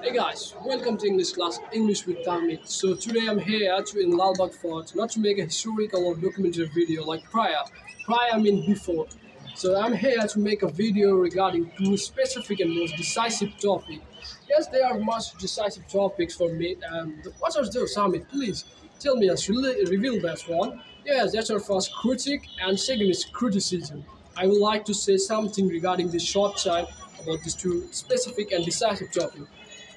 Hey guys, welcome to English class English with Tahmed. So today I'm here to in Lalbagh Fort, not to make a historical or documentary video like prior. Prior I mean before. So I'm here to make a video regarding two specific and most decisive topic. Yes, there are most decisive topics for me. Um, what are those, Amit? Please tell me us, reveal that one. Yes, that's our first critic and second is criticism. I would like to say something regarding this short time about these two specific and decisive topics.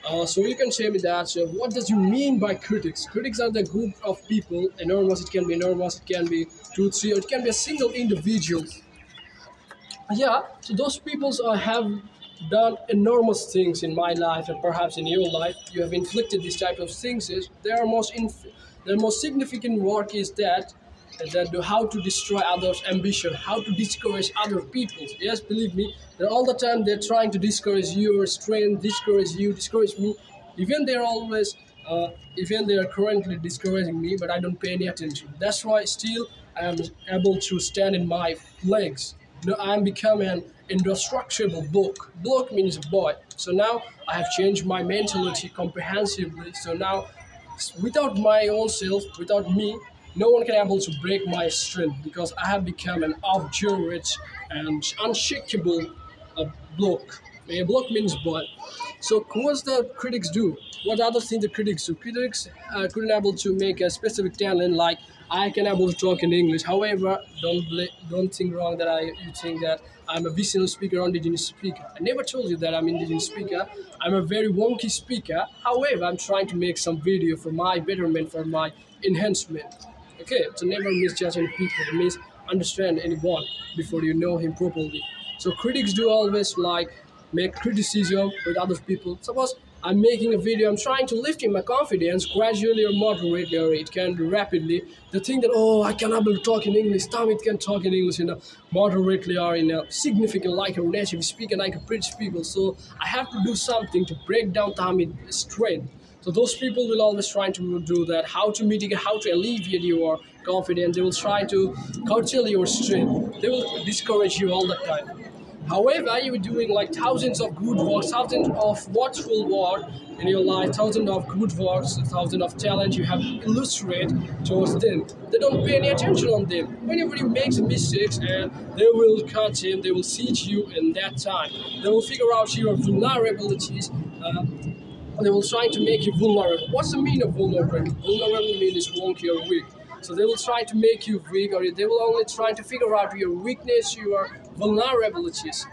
Uh, so you can share me that. So what does you mean by critics? Critics are the group of people, enormous, it can be enormous, it can be two, three, or it can be a single individual. Yeah, so those people uh, have done enormous things in my life and perhaps in your life. You have inflicted these type of things. Is their most inf- their most significant work is that that how to destroy others' ambition, how to discourage other people. Yes, believe me, they're all the time they're trying to discourage your strength, discourage you, discourage me. Even they're always, uh, even they are currently discouraging me, but I don't pay any attention. That's why still I am able to stand in my legs. Know, I'm becoming an indestructible bloke. Bloke means a boy. So now I have changed my mentality comprehensively. So now, without my own self, without me, no one can able to break my strength because I have become an obdurate and unshakable uh, bloke. A bloke means boy. So what's the critics do? What other things the critics do? Critics uh, couldn't able to make a specific talent like I can able to talk in English. However, don't don't think wrong that I you think that I'm a vicinal speaker or indigenous speaker. I never told you that I'm indigenous speaker. I'm a very wonky speaker. However, I'm trying to make some video for my betterment, for my enhancement. Okay, so never misjudge any people, misunderstand anyone before you know him properly. So critics do always like make criticism with other people. Suppose I'm making a video, I'm trying to lift in my confidence gradually or moderately, or it can be rapidly. The thing that, oh, I cannot able to talk in English, Tahmed can talk in English in a moderately or in a significant, like a native speaker, like a British people. So I have to do something to break down Tahmed's strength. So those people will always try to do that, how to mitigate, how to alleviate your confidence. They will try to curtail your strength. They will discourage you all the time. However, you're doing like thousands of good works, thousands of watchful work in your life, thousands of good works, thousands of talent you have illustrate towards them. They don't pay any attention on them. Whenever you make mistakes and they will cut him, they will siege you in that time. They will figure out your vulnerabilities. Uh, they will try to make you vulnerable. What's the meaning of vulnerable? Vulnerable means wonky or weak. So they will try to make you weak, or they will only try to figure out your weakness, your vulnerabilities.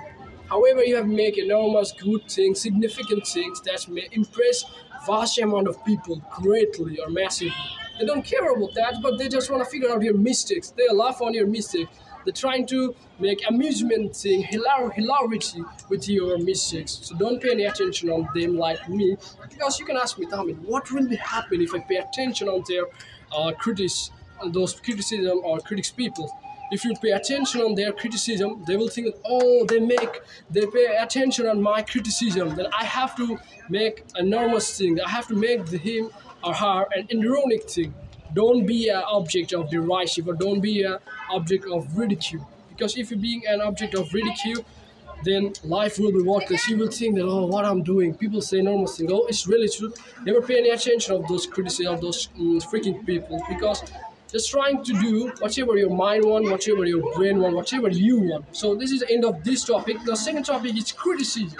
However, you have made enormous good things, significant things that may impress vast amount of people greatly or massively. They don't care about that, but they just want to figure out your mistakes. They laugh on your mistakes. They're trying to make amusement thing, hilar- hilarity with your mistakes. So don't pay any attention on them like me. Because you can ask me, Tommy, what will be happen if I pay attention on their uh, critics, on those criticism or critics people? If you pay attention on their criticism, they will think, oh, they make, they pay attention on my criticism. Then I have to make enormous thing. I have to make the, him or her an ironic thing don't be an object of derisive or don't be an object of ridicule. Because if you're being an object of ridicule then life will be worthless. You will think that oh what i'm doing. People say normal thing oh it's really true. Never pay any attention of those criticism of those um, freaking people. Because just trying to do whatever your mind want whatever your brain want whatever you want. So this is the end of this topic. The second topic is criticism.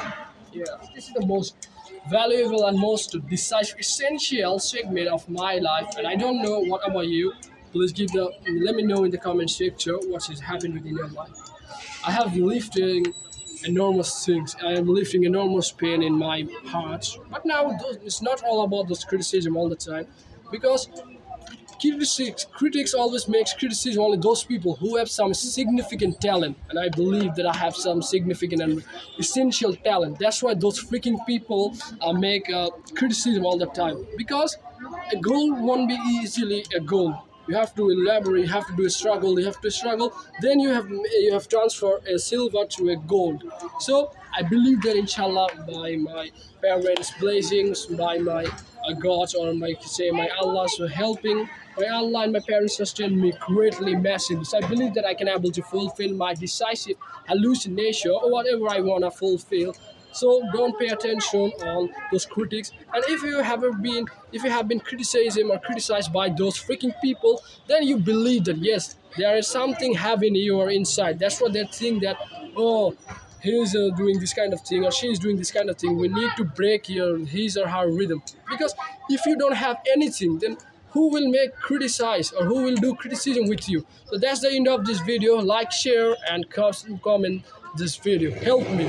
Yeah this is the most valuable and most decisive essential segment of my life and i don't know what about you. Please give the let me know in the comment section what has happened within your life. I have lifting enormous things. I am lifting enormous pain in my heart. But now it's not all about those criticism all the time because critics, critics always makes criticism only those people who have some significant talent and i believe that i have some significant and essential talent. That's why those freaking people uh, make uh, criticism all the time. Because a goal won't be easily a goal. You have to elaborate you have to do a struggle you have to struggle then you have you have transfer a silver to a gold. So i believe that inshallah by my parents blessings by my uh, gods or my say my allah's helping my Allah and my parents sustain me greatly massively. So I believe that I can able to fulfill my decisive hallucination or whatever I want to fulfill. so don't pay attention on those critics and if you have been if you have been criticized or criticized by those freaking people then you believe that yes there is something having you or inside that's what they think that oh he's uh, doing this kind of thing or she's doing this kind of thing we need to break your his or her rhythm. Because if you don't have anything then who will make criticize or who will do criticism with you? So that's the end of this video. Like share and comment this video. Help me